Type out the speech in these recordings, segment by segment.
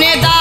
जो अपने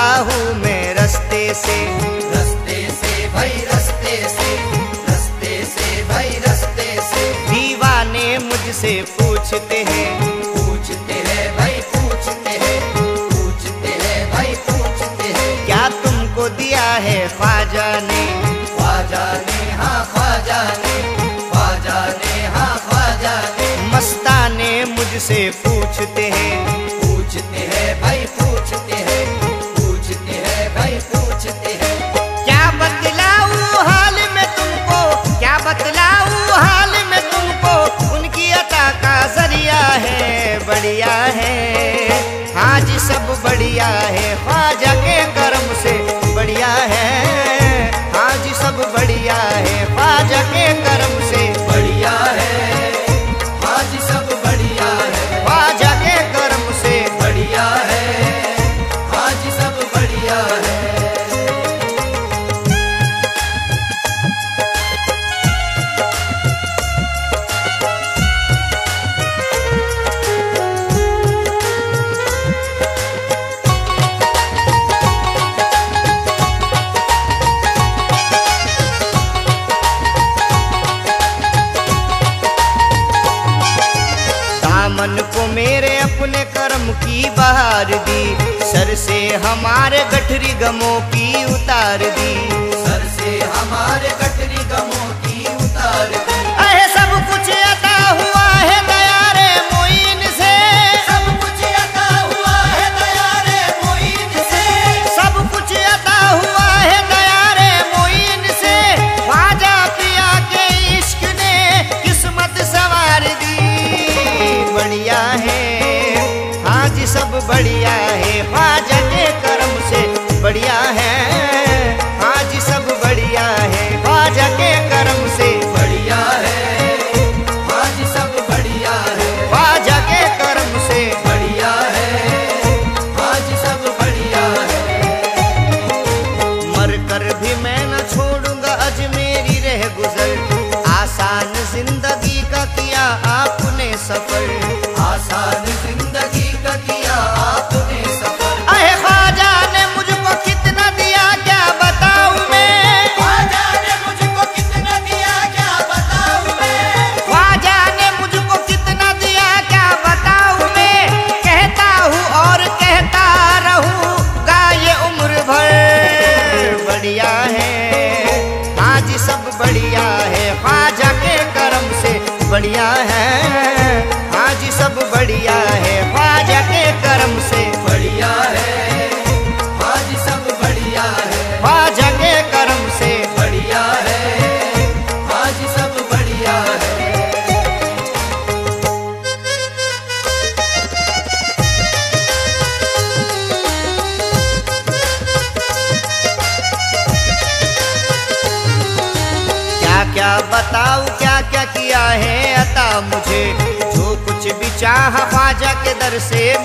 रहा हूँ मैं रस्ते से। रस्ते से भाई रस्ते से रस्ते से भाई रस्ते से। दीवाने मुझसे पूछते हैं। पूछते हैं भाई पूछते हैं पूछते हैं भाई पूछते हैं। क्या तुमको दिया है ख्वाजा ने? ख्वाजा ने हाँ ख्वाजा ने ख्वाजा ने हाँ ख्वाजा ने। मस्ता ने मुझसे पूछते हैं। मन को मेरे अपने कर्म की बहार दी। सर से हमारे गठरी गमों की उतार दी। सर से हमारे गठरी बढ़िया है। हाँ जी सब बढ़िया ser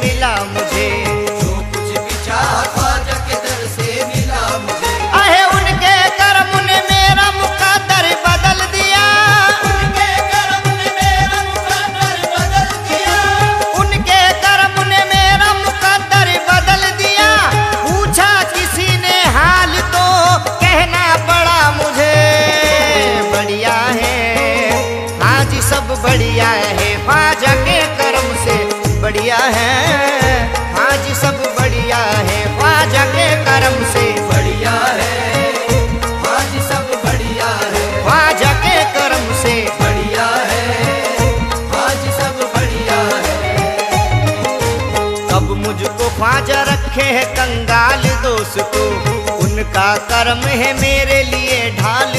उसको। उनका कर्म है मेरे लिए ढाल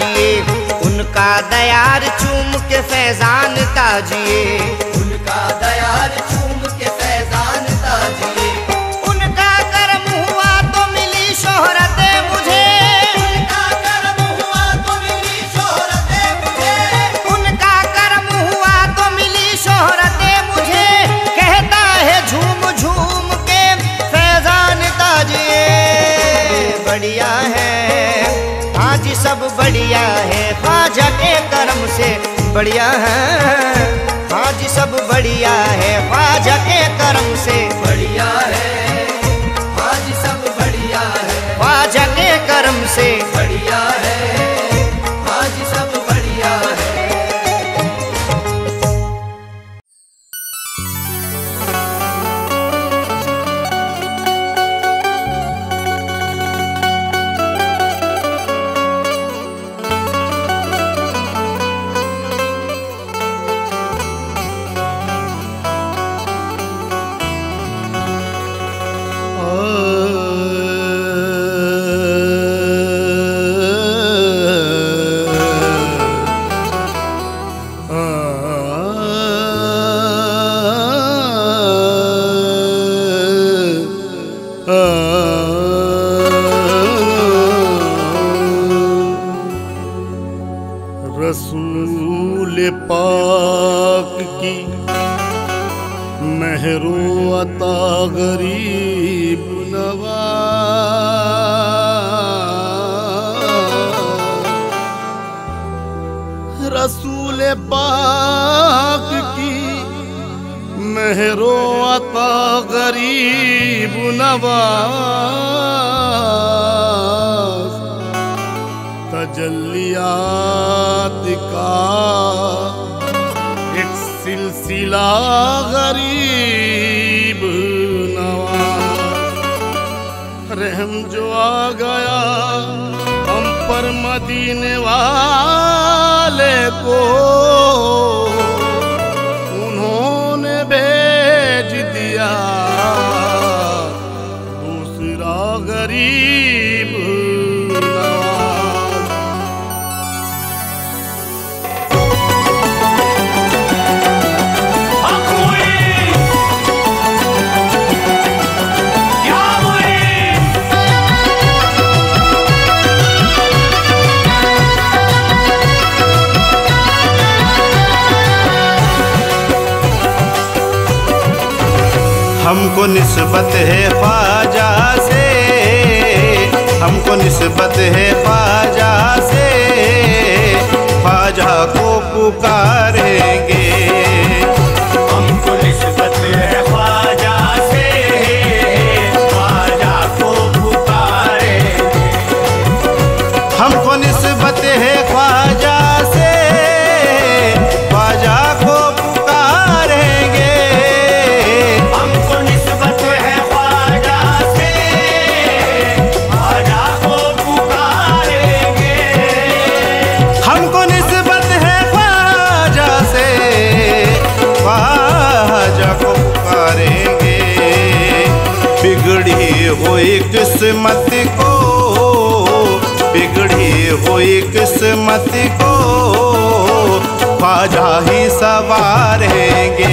ताजिए उनका दयार चूम के फैजान ताजिए। उनका दयार बढ़िया है। हाज सब बढ़िया है। ख्वाजा के करम से। बढ़िया है। हाज सब बढ़िया है। ख्वाजा के करम से। बढ़िया निस्बत है ख्वाजा से। हमको निस्बत है ख्वाजा से। ख्वाजा को पुकार किस्मत को बिगड़ी हुई किस्मत को ख्वाजा ही सवारेंगे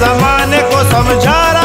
जमाने को समझा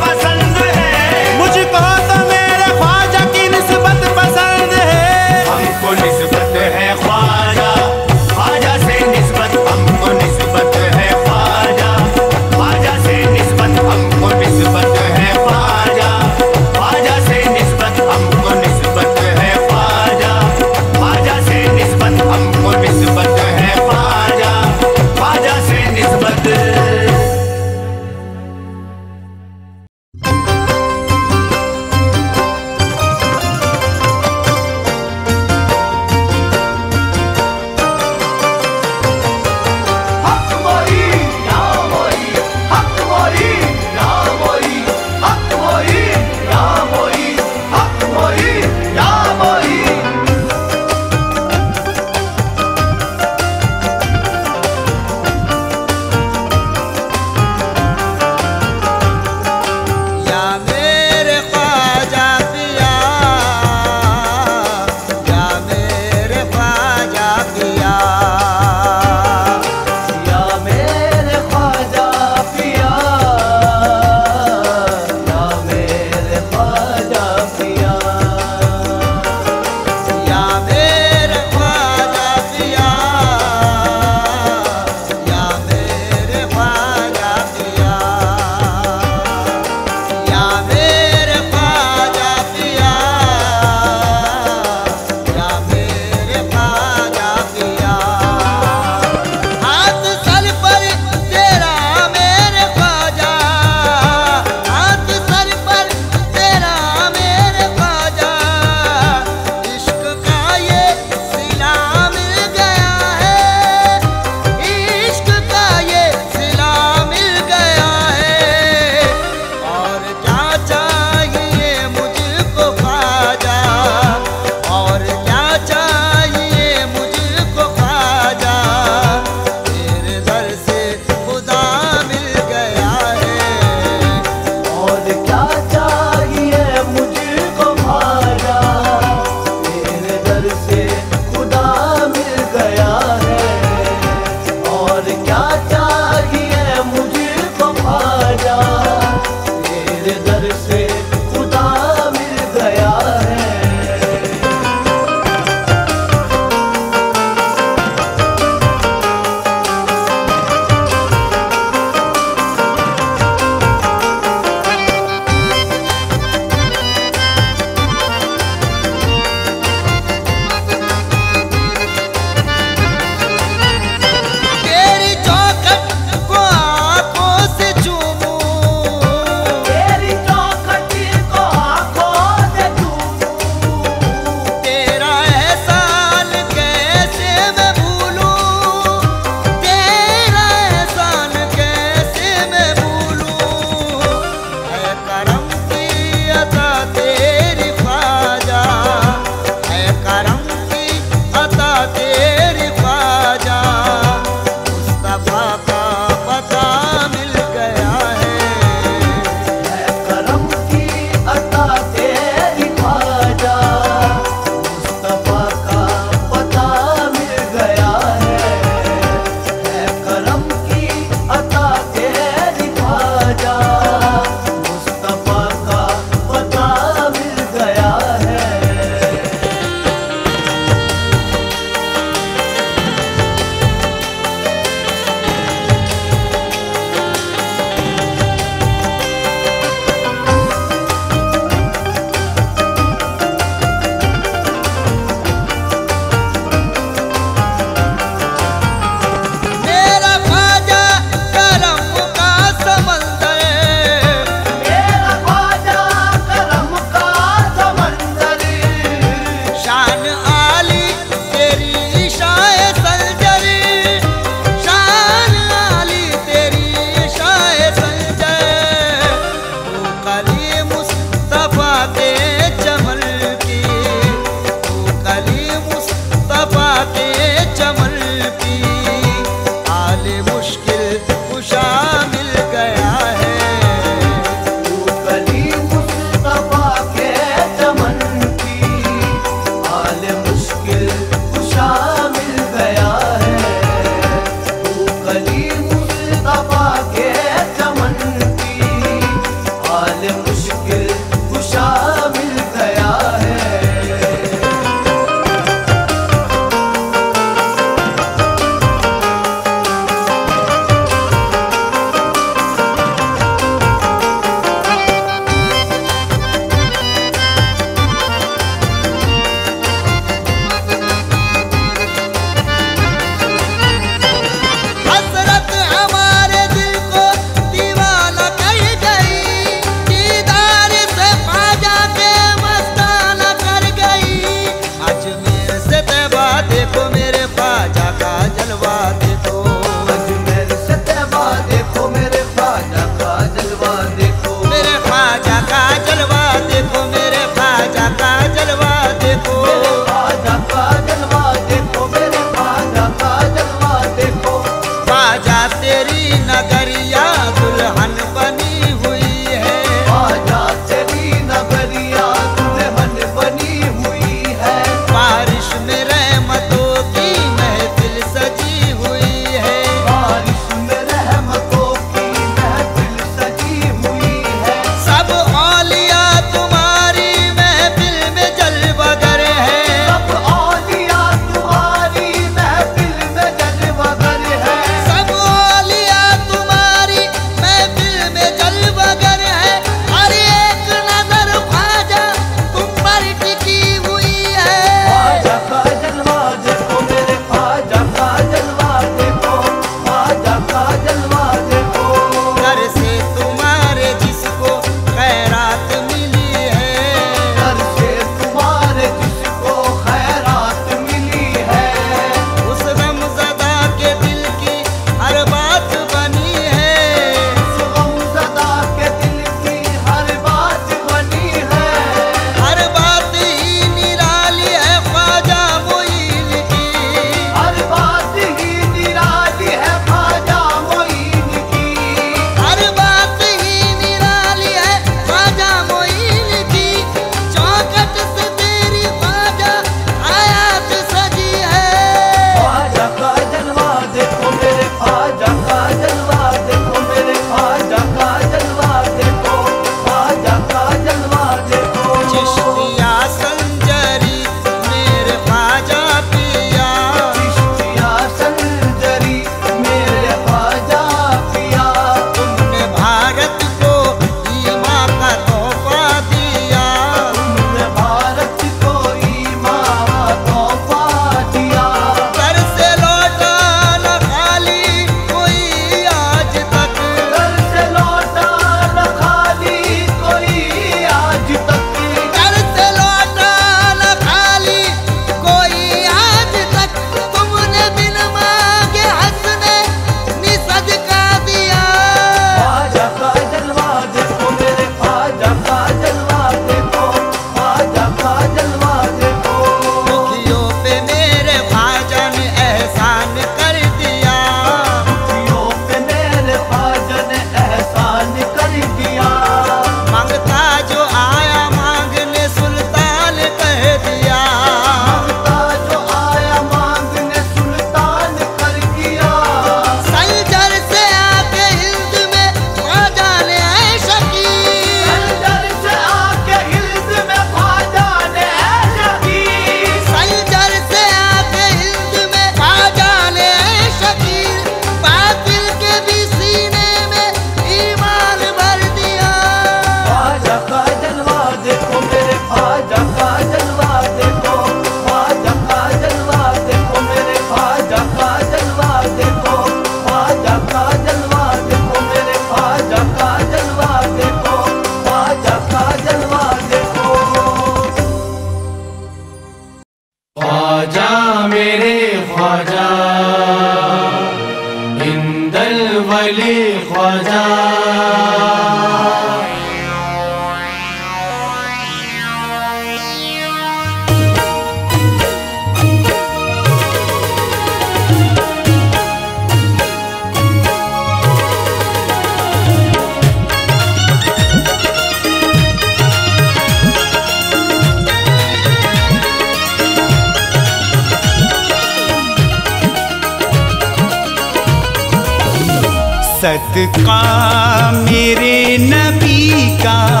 का मेरे नबी का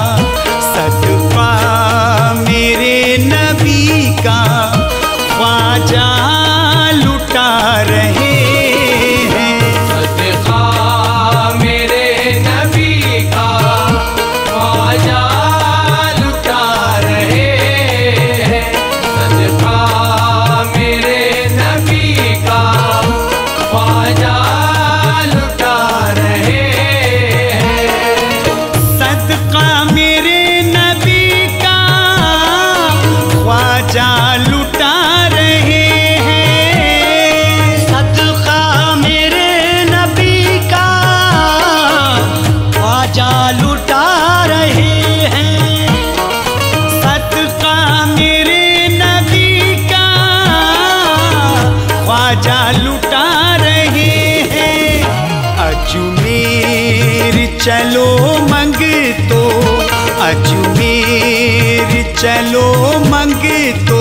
चलो मंगे तो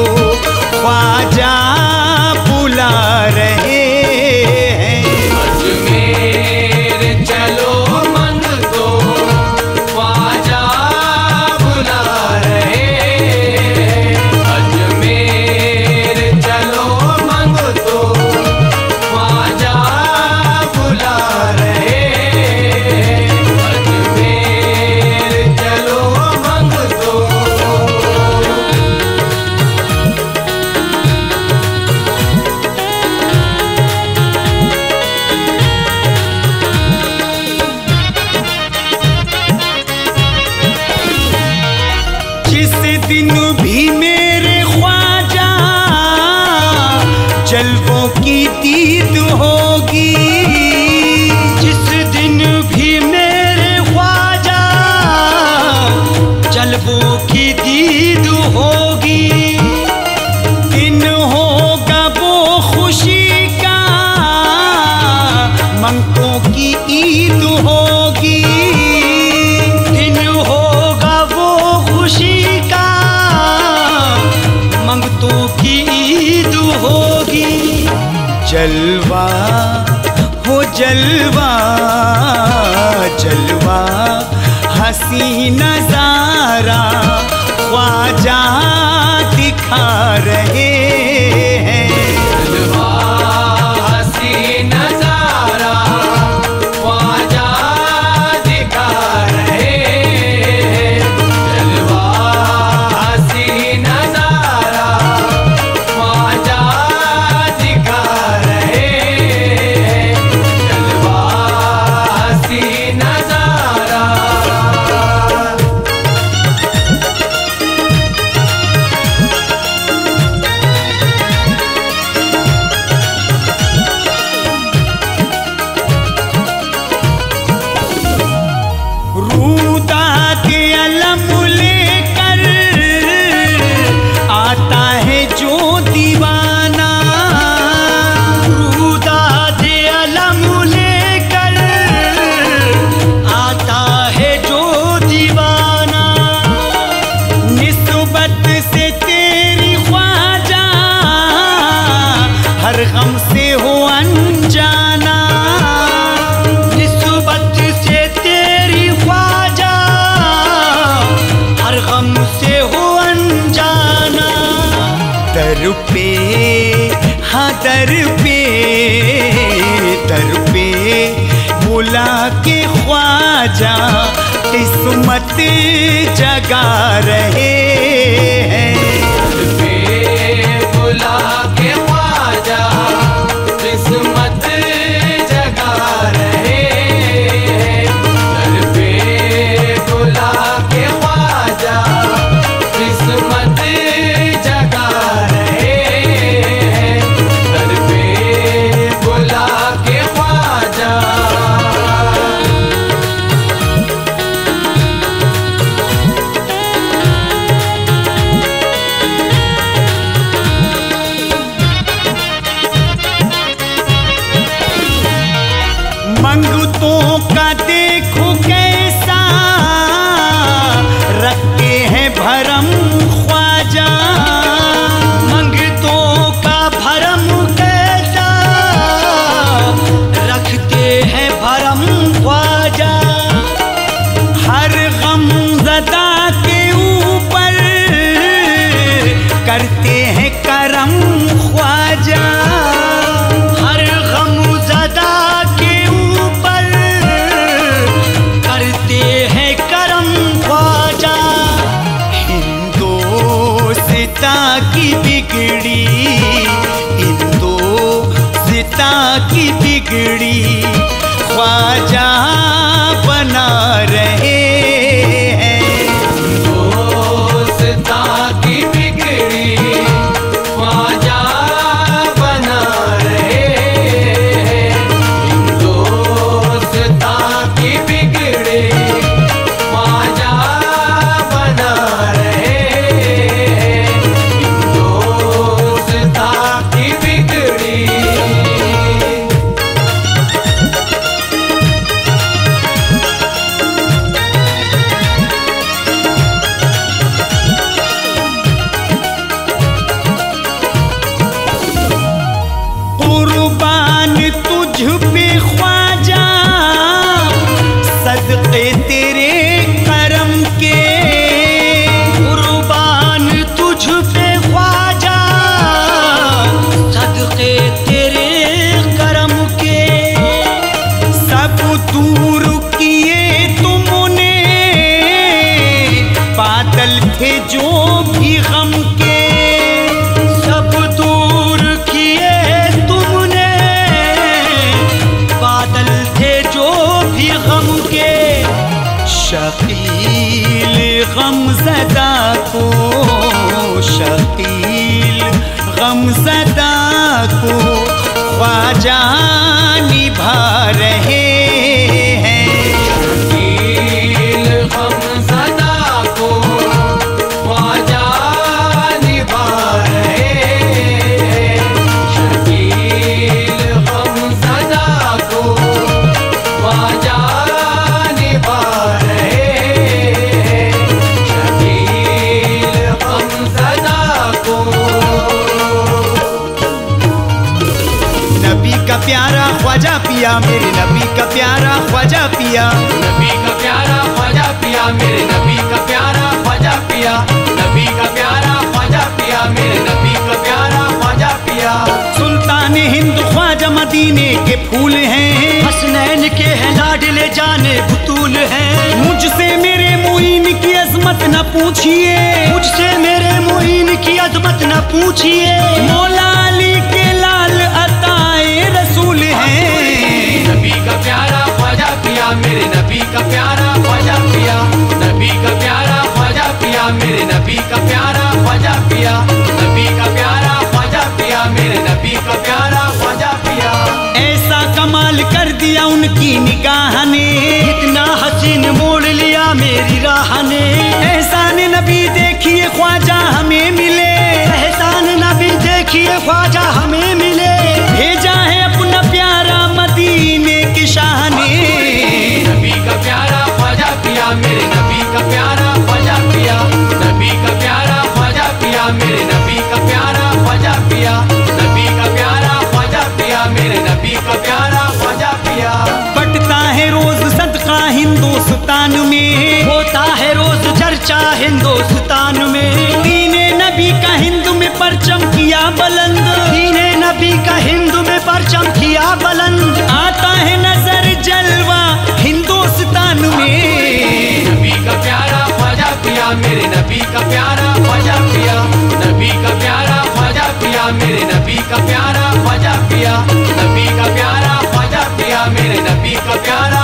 ख्वाजा हसी नज़ारा। के ख्वाजा किस्मत जगा रहे हैं। बिगड़ी। ख्वाजा पिया। नबी का प्यारा ख्वाजा पिया मेरे नबी का प्यारा ख्वाजा पिया। नबी का प्यारा ख्वाजा पिया मेरे नबी का प्यारा ख्वाजा पिया। सुल्तान हिंद ख्वाजा मदीने के फूल हैं। हसनैन के हैं लाडले जाने बुतूल हैं। मुझसे मेरे मुइन की अजमत न पूछिए। मुझसे मेरे मोइन की अजमत न पूछिए। मौला का प्यारा ख्वाजा पिया, नबी का प्यारा ख्वाजा पिया, मेरे नबी का प्यारा ख्वाजा पिया, नबी का प्यारा ख्वाजा पिया, मेरे नबी का प्यारा ख्वाजा पिया। ऐसा कमाल कर दिया उनकी निगाह ने, इतना हसीन मोड़ लिया मेरी राह ने। एहसान नबी देखिए ख्वाजा हमें मिले, एहसान नबी देखिए ख्वाजा हमें हिंदुस्तान में। होता है रोज चर्चा हिंदुस्तान में। दीने नबी का हिंदू में परचम किया बुलंद। दीने नबी का हिंदू में परचम किया बुलंद। आता है नज़र जलवा हिंदुस्तान में। नबी का प्यारा ख्वाजा पिया मेरे नबी का प्यारा ख्वाजा पिया। नबी का प्यारा ख्वाजा पिया मेरे नबी का प्यारा ख्वाजा पिया। नबी का प्यारा ख्वाजा पिया मेरे नबी का प्यारा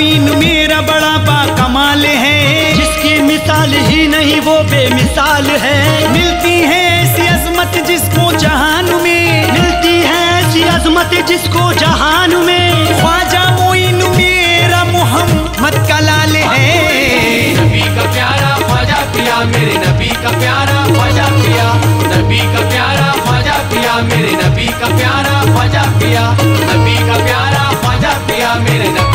मोइन मेरा बड़ा बा कमाल है। जिसकी मिसाल ही नहीं, वो बेमिसाल है। मिलती है ऐसी अजमत जिसको जहान में। मिलती है ऐसी अजमत जिसको जहान में। ख्वाजा मोइन, मेरा मोहम्मद का लाल है। नबी का प्यारा, ख्वाजा पिया मेरे नबी का प्यारा, ख्वाजा पिया। नबी का प्यारा, ख्वाजा पिया मेरे नबी का प्यारा, ख्वाजा पिया। नबी का प्यारा, ख्वाजा पिया मेरे नबी